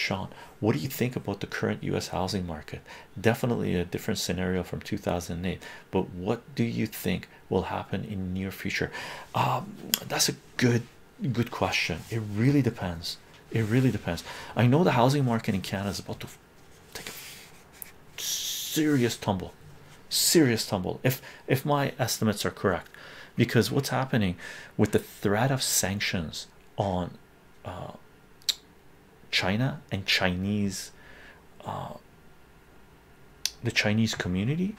Sean, what do you think about the current US housing market? Definitely a different scenario from 2008, but what do you think will happen in near future? Um, that's a good good question. It really depends. It really depends. I know the housing market in Canada is about to take a serious tumble, serious tumble. If if my estimates are correct, because what's happening with the threat of sanctions on uh, China and Chinese, uh, the Chinese community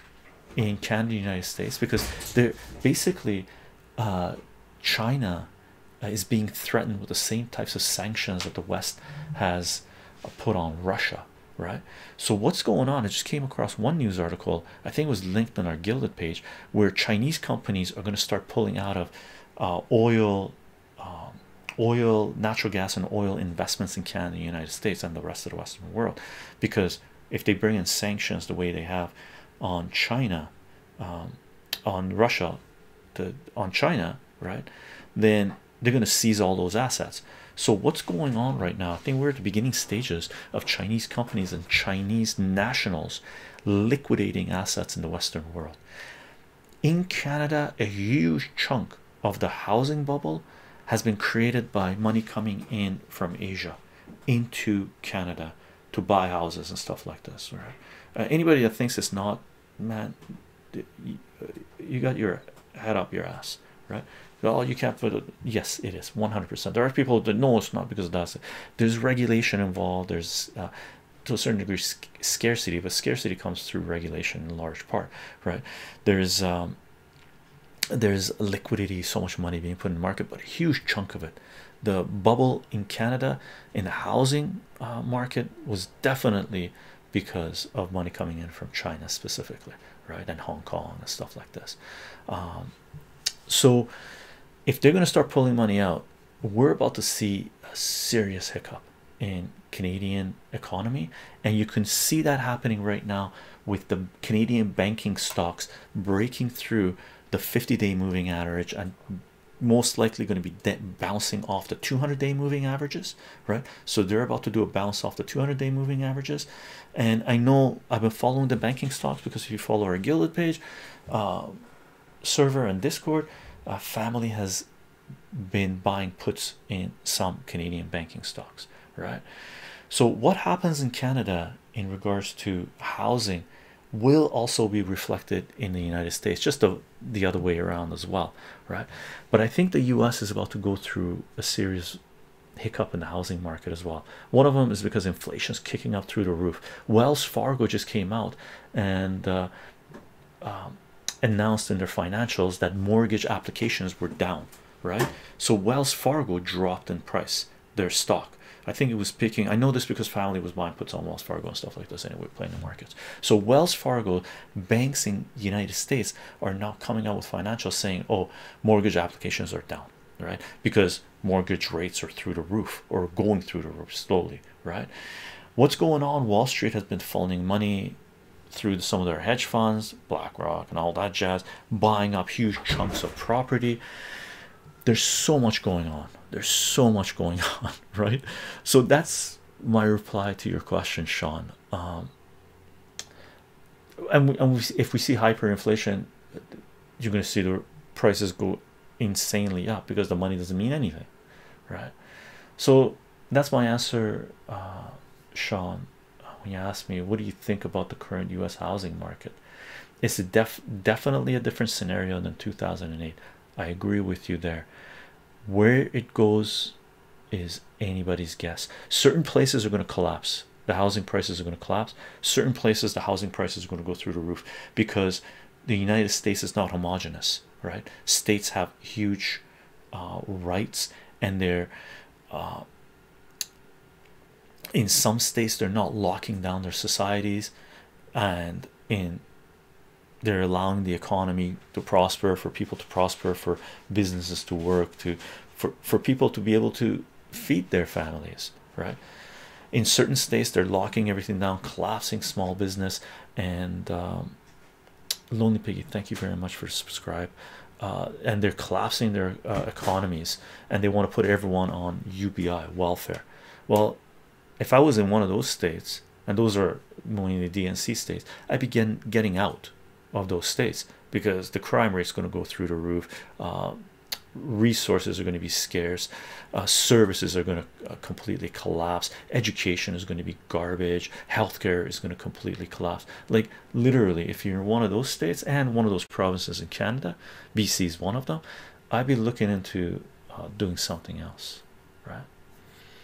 in Canada, United States, because they're basically uh, China is being threatened with the same types of sanctions that the West has put on Russia, right? So, what's going on? I just came across one news article, I think it was linked on our Guilded page, where Chinese companies are going to start pulling out of uh, oil, oil, natural gas, and oil investments in Canada, the United States, and the rest of the Western world, because if they bring in sanctions the way they have on China, um, on Russia, the on China, right? Then they're going to seize all those assets. So what's going on right now? I think we're at the beginning stages of Chinese companies and Chinese nationals liquidating assets in the Western world. In Canada, a huge chunk of the housing bubble has been created by money coming in from Asia into Canada to buy houses and stuff like this. Right? Uh, anybody that thinks it's not, man, you got your head up your ass, right? Well, you can't put it. Yes, it is 100%. There are people that know it's not because that's it. There's regulation involved. There's uh, to a certain degree scarcity, but scarcity comes through regulation in large part, right? There's um, there's liquidity, so much money being put in the market, but a huge chunk of it. The bubble in Canada in the housing uh, market was definitely because of money coming in from China specifically, right? And Hong Kong and stuff like this. Um, so, if they're going to start pulling money out, we're about to see a serious hiccup in Canadian economy, and you can see that happening right now with the Canadian banking stocks breaking through the 50 day moving average and most likely going to be bouncing off the 200 day moving averages, right? So they're about to do a bounce off the 200 day moving averages. And I know I've been following the banking stocks because if you follow our Guilded page, uh, server and Discord, uh, family has been buying puts in some Canadian banking stocks, right? So, what happens in Canada in regards to housing will also be reflected in the United States, just the, the other way around as well, right? But I think the US is about to go through a serious hiccup in the housing market as well. One of them is because inflation is kicking up through the roof. Wells Fargo just came out and uh, um, announced in their financials that mortgage applications were down, right? So Wells Fargo dropped in price their stock. I think it was picking. I know this because family was buying puts on Wells Fargo and stuff like this anyway, playing the markets. So Wells Fargo banks in United States are now coming out with financials saying, "Oh, mortgage applications are down." Right, because mortgage rates are through the roof or going through the roof slowly, right? What's going on? Wall Street has been funding money through some of their hedge funds, BlackRock, and all that jazz, buying up huge chunks of property. There's so much going on. There's so much going on, right? So that's my reply to your question, Sean. Um, and, we, and we, if we see hyperinflation, you're going to see the prices go insanely up because the money doesn't mean anything, right? So that's my answer, uh, Sean when you ask me what do you think about the current US housing market it's a def definitely a different scenario than 2008 I agree with you there. Where it goes is anybody's guess. Certain places are going to collapse. The housing prices are going to collapse. Certain places the housing prices are going to go through the roof because the United States is not homogenous right? States have huge uh, rights and they're uh, in some states they're not locking down their societies. And in they're allowing the economy to prosper for people to prosper for businesses to work to for for people to be able to feed their families right? In certain states they're locking everything down collapsing small business and um, lonely piggy thank you very much for subscribe uh, and they're collapsing their uh, economies and they want to put everyone on UBI welfare. Well if I was in one of those states, and those are mainly the DNC states, I begin getting out of those states because the crime rate is going to go through the roof. Uh, resources are going to be scarce, uh, services are going to uh, completely collapse, education is going to be garbage, healthcare is going to completely collapse. Like, literally, if you're in one of those states and one of those provinces in Canada, BC is one of them, I'd be looking into doing something else, right?